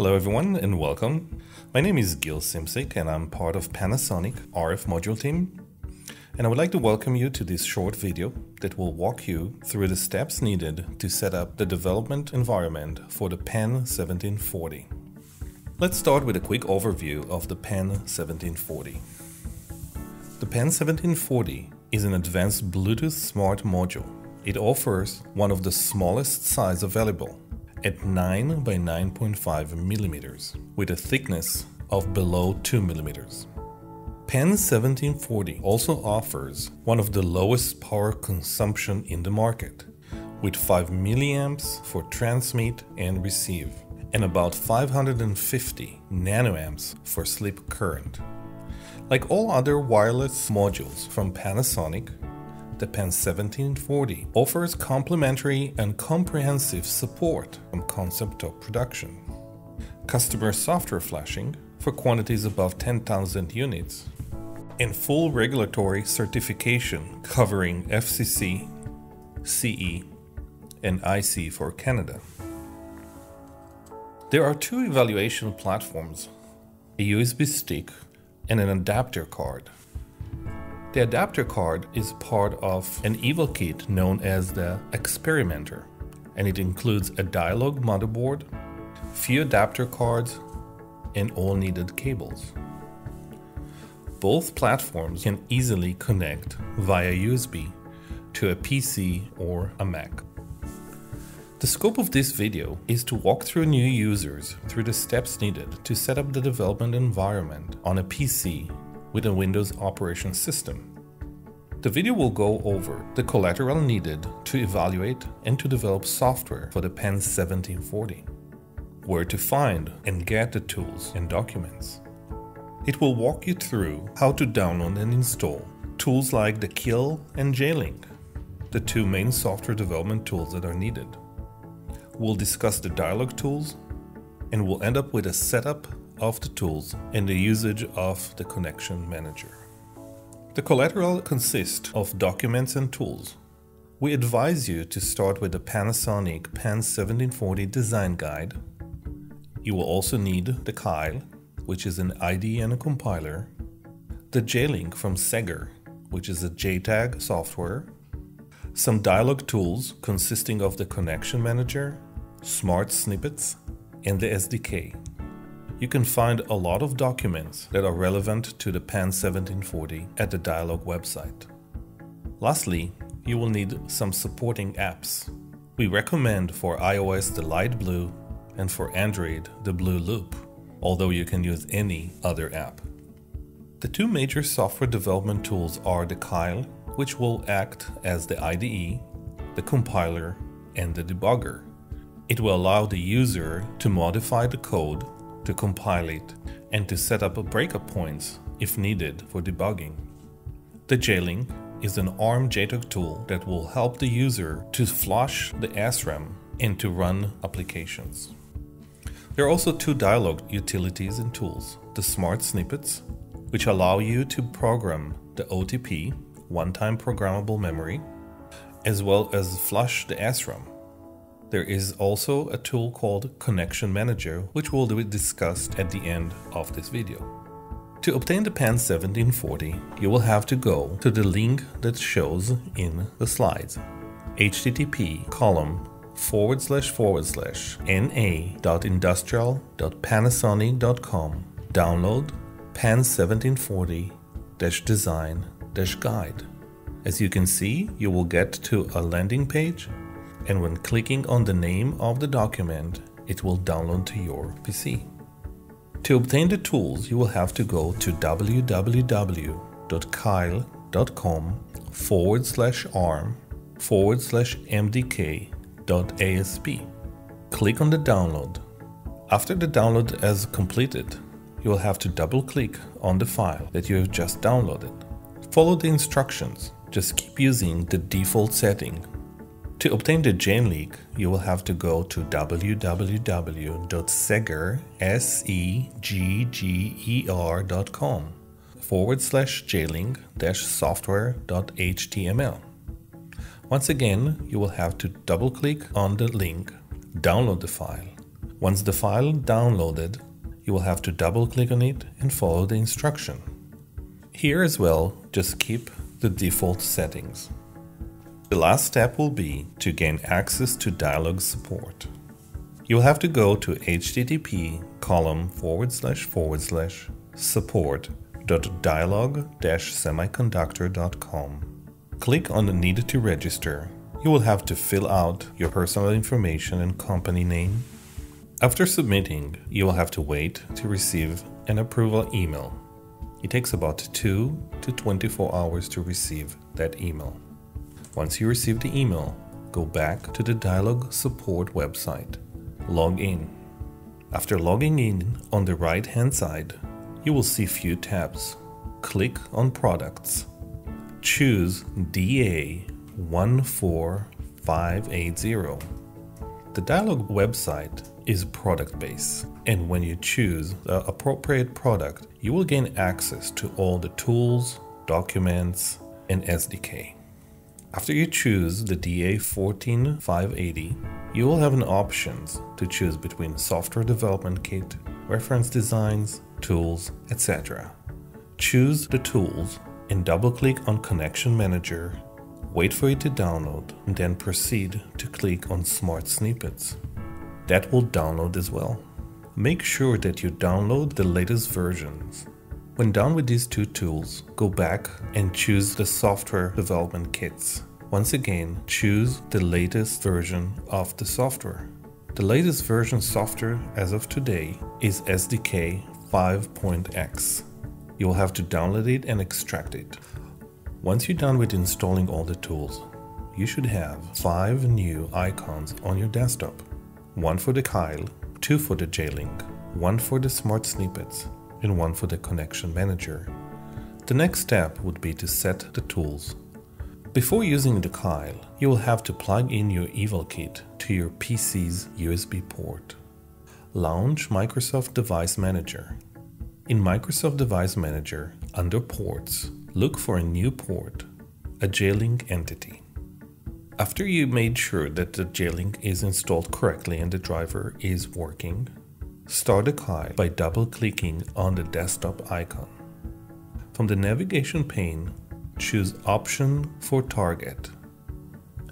Hello everyone and welcome. My name is Gil Simsek and I'm part of Panasonic RF module team. And I would like to welcome you to this short video that will walk you through the steps needed to set up the development environment for the PAN 1740. Let's start with a quick overview of the PAN 1740. The PAN 1740 is an advanced Bluetooth smart module. It offers one of the smallest size available at 9 by 9.5 millimeters with a thickness of below 2 millimeters. PAN 1740 also offers one of the lowest power consumption in the market with 5 milliamps for transmit and receive and about 550 nanoamps for sleep current. Like all other wireless modules from Panasonic, the PAN 1740 offers complementary and comprehensive support from concept to production. Customer software flashing for quantities above 10,000 units, and full regulatory certification covering FCC, CE, and IC for Canada. There are two evaluation platforms a USB stick and an adapter card. The adapter card is part of an Eval kit known as the Experimenter, and it includes a dialog motherboard, few adapter cards, and all needed cables. Both platforms can easily connect via USB to a PC or a Mac. The scope of this video is to walk through new users through the steps needed to set up the development environment on a PC with a Windows operation system. The video will go over the collateral needed to evaluate and to develop software for the PAN 1740, where to find and get the tools and documents. It will walk you through how to download and install tools like the Keil and J-Link, the two main software development tools that are needed. We'll discuss the dialog tools and we'll end up with a setup of the tools and the usage of the connection manager. The collateral consists of documents and tools. We advise you to start with the Panasonic PAN 1740 design guide. You will also need the Keil, which is an IDE and a compiler, the J-Link from SEGGER, which is a JTAG software, some dialog tools consisting of the connection manager, smart snippets, and the SDK you can find a lot of documents that are relevant to the PAN 1740 at the Dialog website. Lastly, you will need some supporting apps. We recommend for iOS the light blue and for Android the blue loop, although you can use any other app. The two major software development tools are the Keil, which will act as the IDE, the compiler, and the debugger. It will allow the user to modify the code to compile it and to set up breakup points if needed for debugging. The J-Link is an ARM JTAG tool that will help the user to flush the SRAM and to run applications. There are also two dialog utilities and tools, the Smart Snippets, which allow you to program the OTP, one-time programmable memory, as well as flush the SRAM, there is also a tool called Connection Manager, which will be discussed at the end of this video. To obtain the PAN 1740, you will have to go to the link that shows in the slides. http column forward slash forward slash na.industrial.panasonic.com download PAN 1740 design guide. As you can see, you will get to a landing page and when clicking on the name of the document, it will download to your PC. To obtain the tools, you will have to go to www.keil.com forward slash arm forward slash mdk.asp. Click on the download. After the download is completed, you will have to double click on the file that you have just downloaded. Follow the instructions. Just keep using the default setting to obtain the J-Link, you will have to go to www.segger.com forward slash J-Link dash software.html. Once again, you will have to double click on the link, download the file, Once the file downloaded, you will have to double click on it and follow the instruction. Here as well, just keep the default settings. The last step will be to gain access to Dialog support. You'll have to go to http column forward slash forward slash support.dialog-semiconductor.com. Click on the Needed to register. You will have to fill out your personal information and company name. After submitting, you will have to wait to receive an approval email. It takes about 2 to 24 hours to receive that email. Once you receive the email, go back to the Dialog support website. Log in. After logging in, on the right hand side, you will see few tabs. Click on Products. Choose DA14580. The Dialog website is product based, and when you choose the appropriate product, you will gain access to all the tools, documents, and SDK. After you choose the DA14580, you will have an options to choose between software development kit, reference designs, tools, etc. Choose the tools and double click on Connection Manager, wait for it to download, and then proceed to click on Smart Snippets. That will download as well. Make sure that you download the latest versions. When done with these two tools, go back and choose the software development kits. Once again, choose the latest version of the software. The latest version software as of today is SDK 5.x. You will have to download it and extract it. Once you're done with installing all the tools, you should have 5 new icons on your desktop. One for the Keil, two for the J-Link, one for the Smart Snippets, and one for the Connection Manager. The next step would be to set the tools. Before using the Keil, you will have to plug in your EvalKit to your PC's USB port. Launch Microsoft Device Manager. In Microsoft Device Manager, under Ports, look for a new port, a J-Link entity. After you made sure that the J-Link is installed correctly and the driver is working, start the Keil by double-clicking on the desktop icon. From the navigation pane, choose Option for Target.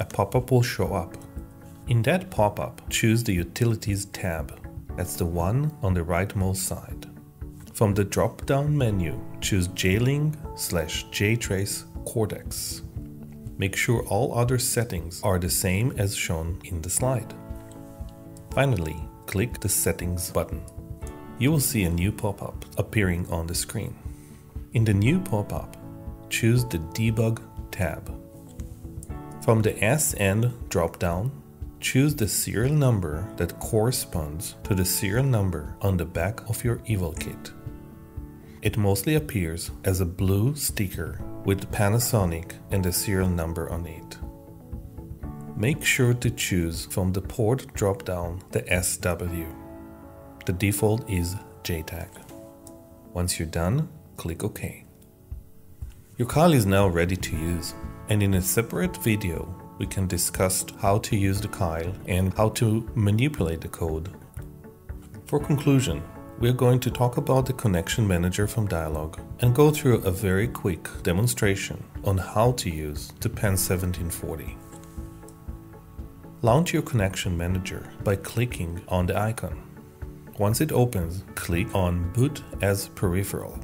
A pop-up will show up. In that pop-up, choose the Utilities tab that's the one on the rightmost side. From the drop-down menu, choose J-Link slash J-Trace Cortex. Make sure all other settings are the same as shown in the slide. Finally, click the Settings button. You will see a new pop-up appearing on the screen. In the new pop-up, choose the Debug tab. From the SN drop-down, Choose the serial number that corresponds to the serial number on the back of your EvalKit. It mostly appears as a blue sticker with Panasonic and the serial number on it. Make sure to choose from the port dropdown the SW. The default is JTAG. Once you're done, click OK. Your Keil is now ready to use, and in a separate video, we can discuss how to use the Keil and how to manipulate the code. For conclusion, we are going to talk about the connection manager from Dialog and go through a very quick demonstration on how to use the PAN 1740. Launch your connection manager by clicking on the icon. Once it opens, click on Boot as Peripheral.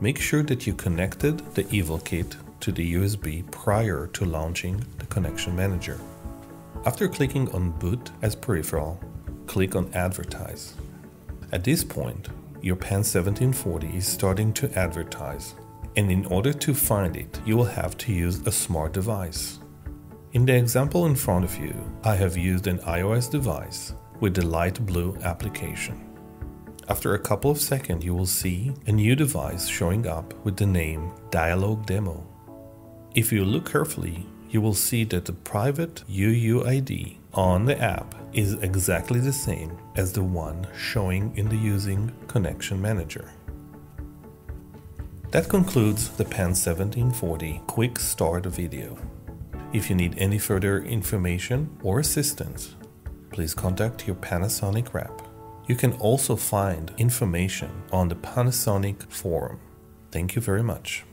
Make sure that you connected the EvalKit to the USB prior to launching the Connection Manager. After clicking on Boot as peripheral, click on Advertise. At this point, your PAN 1740 is starting to advertise, and in order to find it, you will have to use a smart device. In the example in front of you, I have used an iOS device with the light blue application. After a couple of seconds, you will see a new device showing up with the name Dialog Demo. If you look carefully, you will see that the private UUID on the app is exactly the same as the one showing in the using connection manager. That concludes the PAN 1740 quick start video. If you need any further information or assistance, please contact your Panasonic rep. You can also find information on the Panasonic forum. Thank you very much.